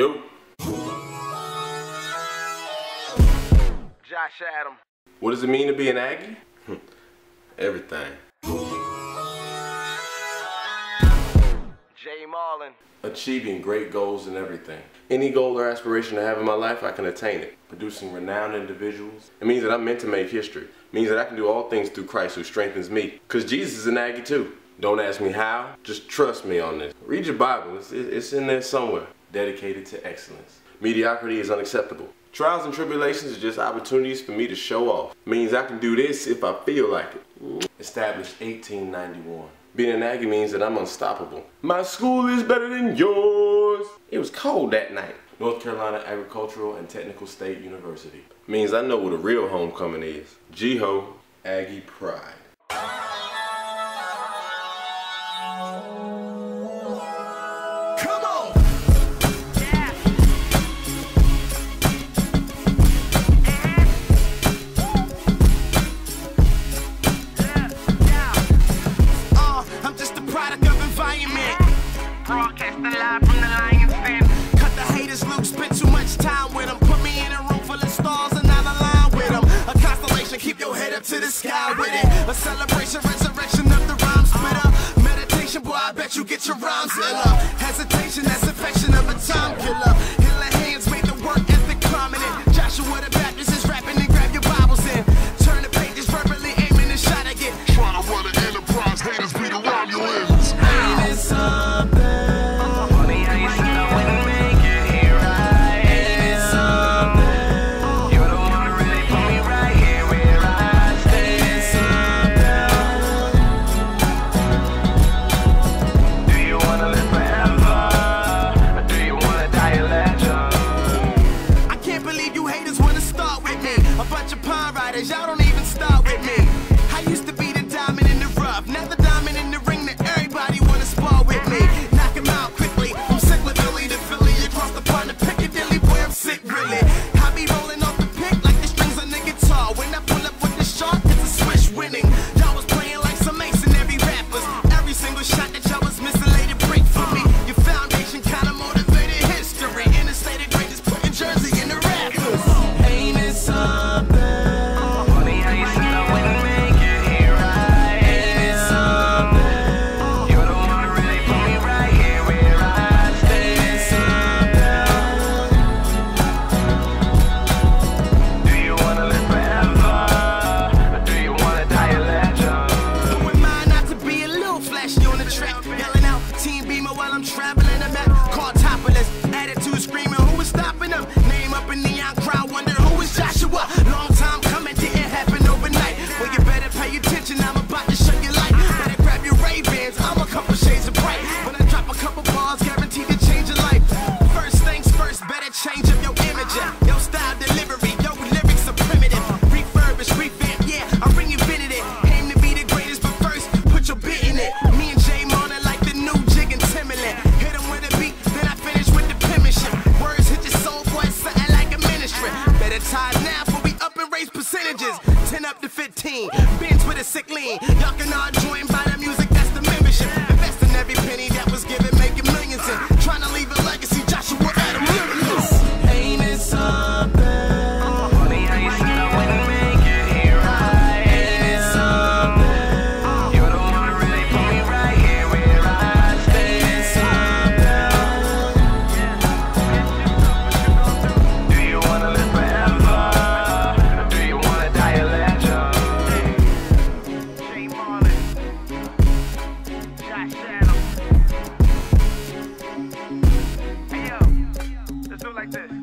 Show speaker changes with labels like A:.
A: Yo.
B: Josh Adam.
A: What does it mean to be an Aggie? Everything.
B: Jay Marlin.
A: Achieving great goals and everything. Any goal or aspiration I have in my life, I can attain it. Producing renowned individuals. It means that I'm meant to make history. It means that I can do all things through Christ who strengthens me. Because Jesus is an Aggie too. Don't ask me how, just trust me on this. Read your Bible, it's, it's in there somewhere dedicated to excellence. Mediocrity is unacceptable. Trials and tribulations are just opportunities for me to show off. Means I can do this if I feel like it. Established 1891. Being an Aggie means that I'm unstoppable. My school is better than yours. It was cold that night. North Carolina Agricultural and Technical State University. Means I know what a real homecoming is. Jho, Aggie Pride.
C: up to the sky with it. A celebration, resurrection of the rhyme splitter. Meditation, boy, I bet you get your rhymes iller. Hesitation, that's affection of a time killer. like this.